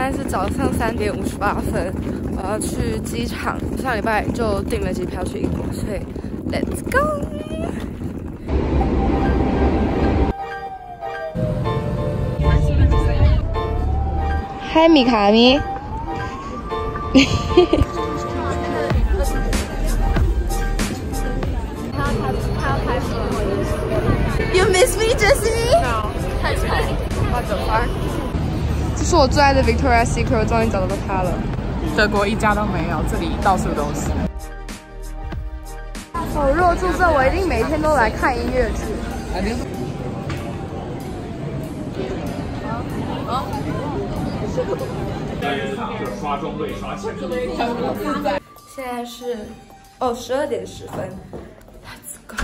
现在是早上三点五十八分，我要去机场。上礼拜就订了机票去英国，所以 Let's go。嗨，米卡咪。You miss me, Jessie? No，太丑。What the fuck？这是我最爱的 Victoria's Secret，我终于找到它了。德国一家都没有，这里到处都是。哦，如果住这，我一定每天都来看音乐剧。刷装备刷钱，现在是哦十二点十分，Let's go。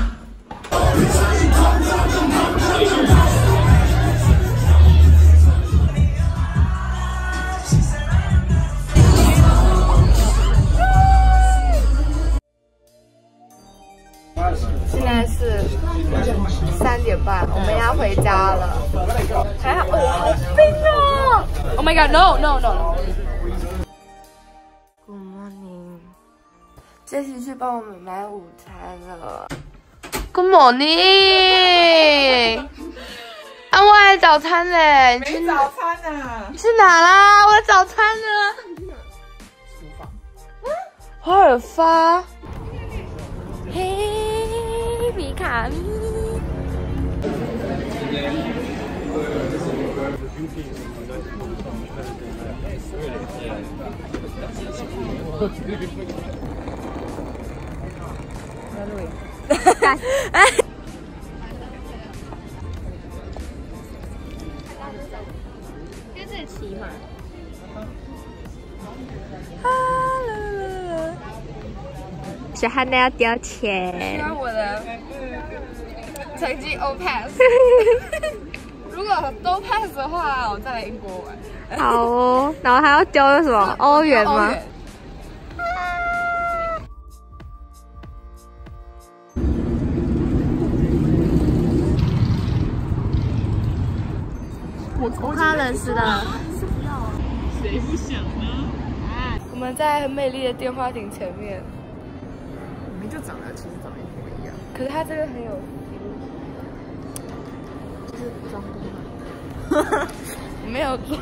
My god, no, no, no. Good morning. 杰西去帮我们买午餐了。Good morning. 啊，我还早餐嘞！没早餐啊？你去哪啦？我的早餐呢？厨房。华尔发。嘿，米卡咪。在录影。哎。在这里骑嘛。小汉娜要交钱。希望我的成绩 O pass。如果都 pass 的话，我再来英国玩。好哦，然后还要丢什么欧元吗？我看到认识的。谁不想呢？我们在很美丽的电话亭前面。明明就长得其实长得一模一样。可是他这个很有，就是装逼嘛。没有装。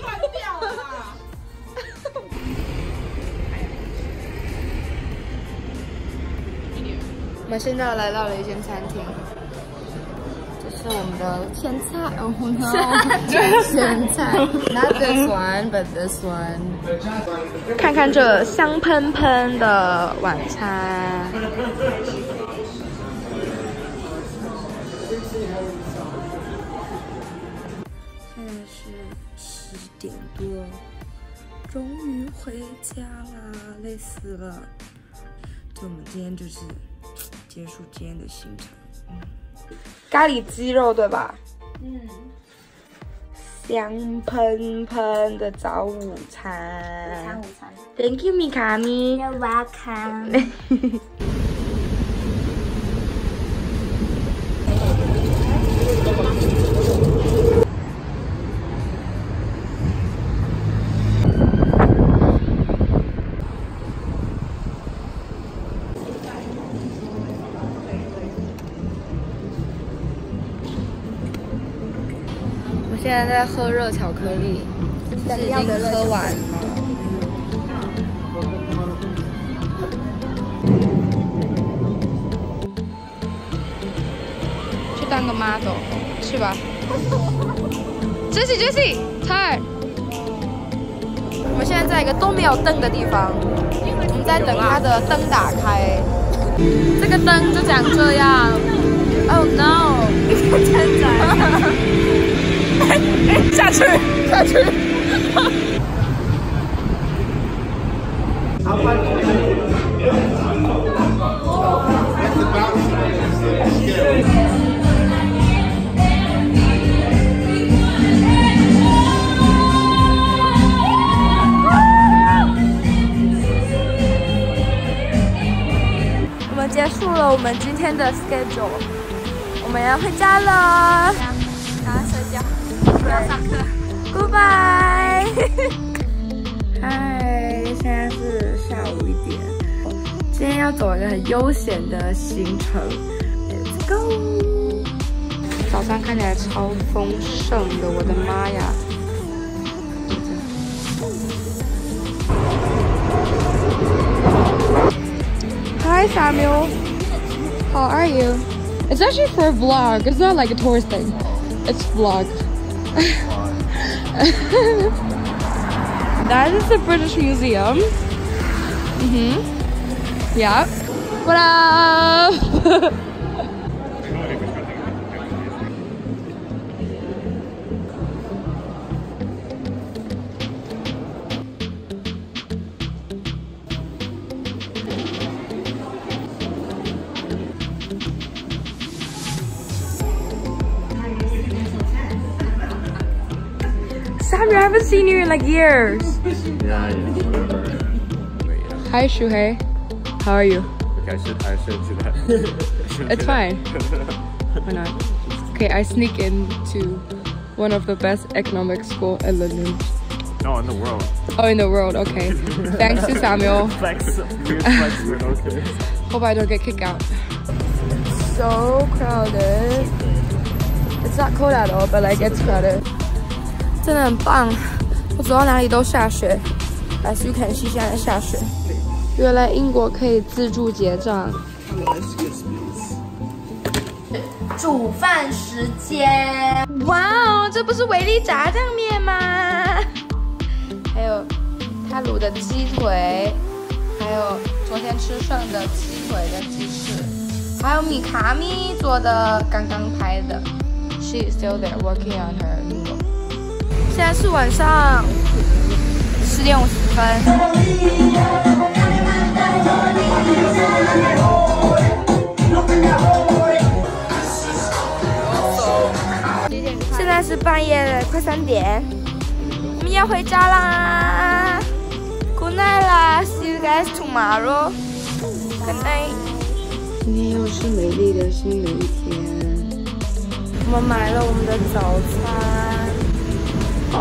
断掉了。我们现在来到了一间餐厅，这是我们的前菜哦，no，前菜，not this one but this one。看看这香喷喷的晚餐。现在是十点多，终于回家啦，累死了。就我们今天就是结束今天的行程。嗯，咖喱鸡肉对吧？嗯。香喷喷的早午餐。餐午餐。Thank you, 米卡咪。You're welcome。我现在在喝热巧克力，是已经喝完了。去当个 model，去吧。Jessie Jessie turn。我们现在在一个都没有灯的地方，我们在等它的灯打开。这个灯就长这样。Oh no！真的。下去，下去。我们结束了我们今天的 schedule。我们要回家了，赶快睡觉。Goodbye。嗨，现在是下午一点，今天要走一个很悠闲的行程，Let's go。早上看起来超丰盛的，我的妈呀！Hi Samuel, how are you? It's actually for a vlog. It's not like a tourist thing. It's vlog. that is the British Museum. Mm-hmm. Yeah. What up? ，Samuel, I haven't seen you in like years. Yeah, yeah, whatever. Wait, yeah. Hi, Shuhei. How are you? Okay, I should, I should do that. I shouldn't It's do fine. that. Why not? Okay, I sneak into one of the best economic school in London. no, in the world. Oh, in the world. Okay. Thanks to Samuel. Flex, flex, okay. Hope I don't get kicked out. So crowded. It's not cold at all, but like it's crowded. 真的很棒，我走到哪里都下雪。As you can see，现在下雪。原来英国可以自助结账。煮饭时间，哇哦，这不是维力炸酱面吗？还有他卤的鸡腿，还有昨天吃剩的鸡腿跟鸡翅，还有米卡咪做的刚刚拍的。She is still there working on her。现在是晚上十点五十分。现在是半夜快三点，我们要回家啦。Good night 啦，See you guys tomorrow. Good night. 今天又是美丽的新的一天，我们买了我们的早餐。嗨，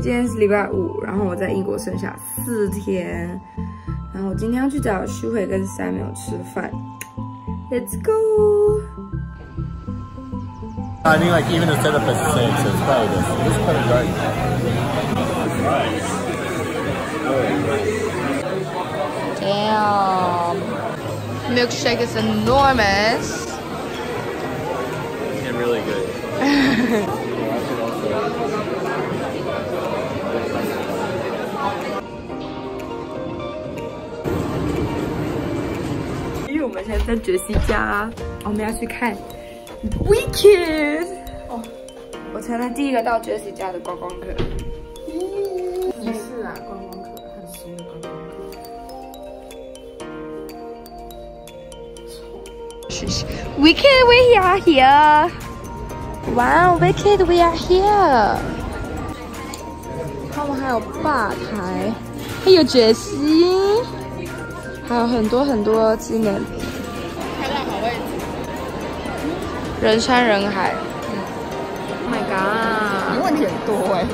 今天是礼拜五，然后我在英国剩下四天，然后我今天要去找徐慧跟 Samuel 吃饭。Let's go！I think like even the setup is the same, so it's probably this. It is kind of dark. Damn. Milkshake is enormous. And really good. 因为我们现在在杰西家，我们要去看 Wicked。哦，我成了第一个到杰西家的观光客。 观光客，很新的观光客。Wicked, we are here. Wow, Wicked, we are here. 他们还有吧台，还有杰西，还有很多很多纪念品。拍到好位置。人山人海。Oh my god！你问题很多哎、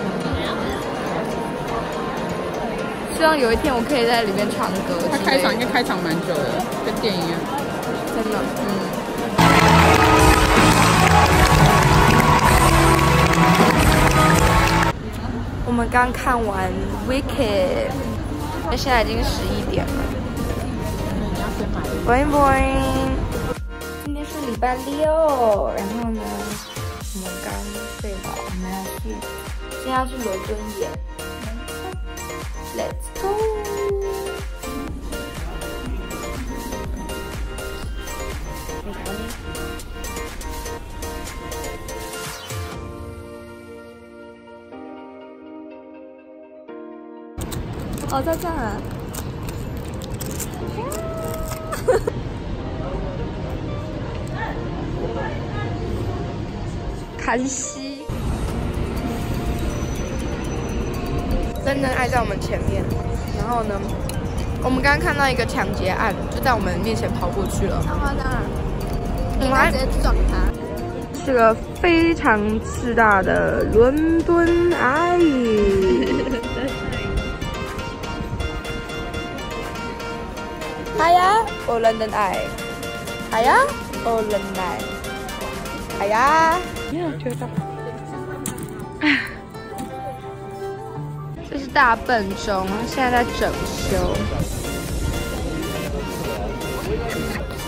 希望有一天我可以在里面唱歌。他开场应该开场蛮久的，跟电影一样。真的，嗯我们刚看完 Wicked，那现在已经十一点了。你要先买。Boing boing，今天是礼拜六，然后呢，我们刚睡饱，我们要去，现在要去伦敦演。Let's go！你看你。哦，在真的爱在我们前面，然后呢，我们刚刚看到一个抢劫案，就在我们面前跑过去了。我们还直接撞他。去了非常巨大的伦敦爱。係啊，我伦敦爱，哎呀，哦伦敦愛。係啊。沒有覺得。这是大笨钟，现在在整修。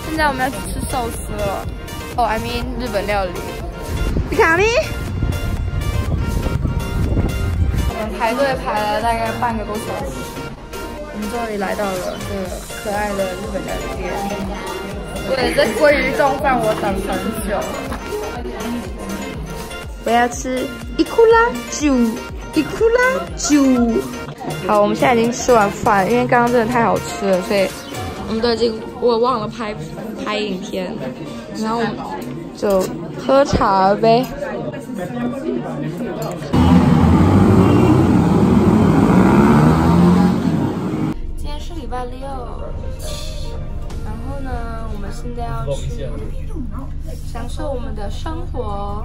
现在我们要去吃寿司了。哦、oh,，I mean 日本料理。皮卡咪。我们排队排了大概半个多小时，我们终于来到了这个可爱的日本料理店。对，这鲑鱼冻饭我等很久了。我要吃伊库拉酒，伊库拉酒。好，我们现在已经吃完饭，因为刚刚真的太好吃了，所以我们都已经我忘了拍拍影片，然后我们就喝茶呗。今天是礼拜六，然后呢，我们现在要去享受我们的生活。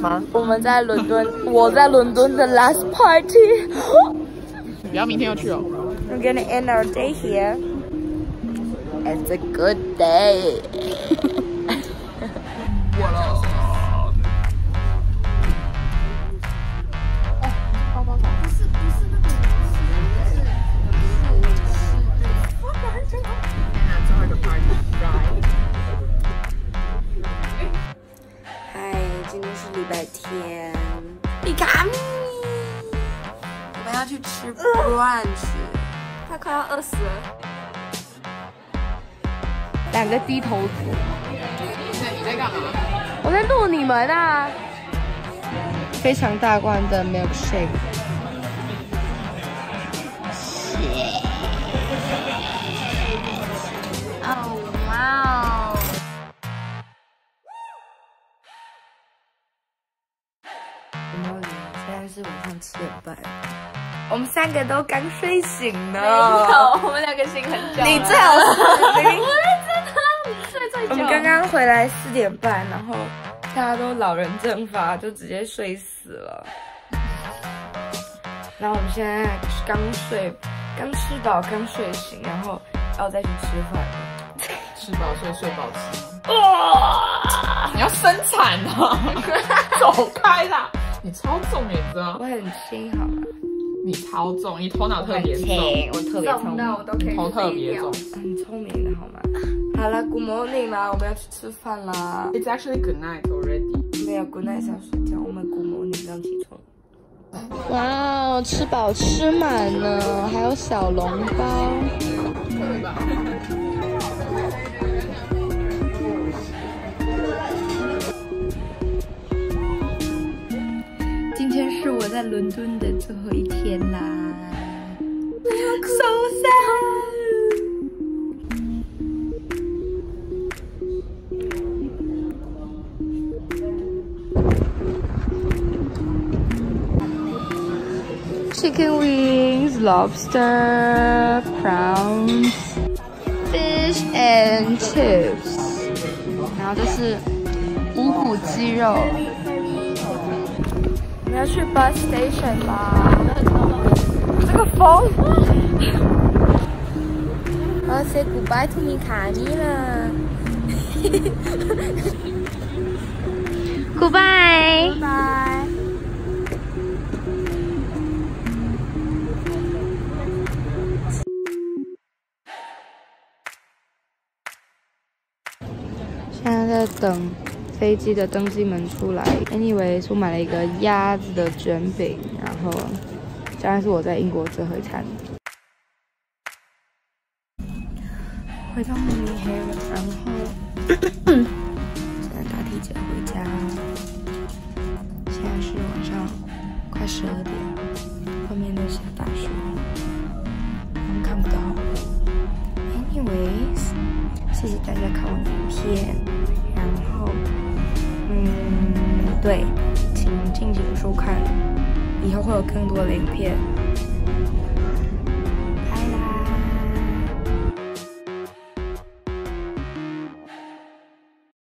吗？我们在伦敦，我在伦敦的 last party。不要明天要去哦。 We're gonna end our day here. It's a good day. 低头族。你在干嘛？我在录你们啊！非常大罐的 milkshake。哦，哇哦！现在是晚上七点半，我们三个都刚睡醒呢。没有，我们两个醒很久了。你最好是 你。真的，你睡最久。我们刚刚回来四点半，然后大家都老人蒸发，就直接睡死了。然后我们现在刚睡，刚吃饱，刚睡醒，然后要再去吃饭。吃饱睡，睡饱吃。哇！你要生产哦，走开啦！你超重，你知道？我很轻，好吗？你超重，你头脑特别重，我特别重到我都可以头特别重。很聪明的好吗？好了，Good morning 啦，我们要去吃饭啦。It's actually good night already。没有 Good night 想睡觉，我们 Good morning 刚起床。哇哦，吃饱吃满了，还有小笼包。今天是我在伦敦的最后一天啦，so sad。chicken wings, lobster, prawns, fish and chips。然后这是五谷鸡肉。我们要去 bus station 啦。这个风。我要 say goodbye to 米卡尼了。Goodbye。拜。 等飞机的登机门出来。Anyway，我买了一个鸭子的卷饼，然后当然是我在英国最后一餐。回到慕尼黑了，然后现在打地铁回家。现在是晚上快十二点，对，请敬请收看，以后会有更多的影片。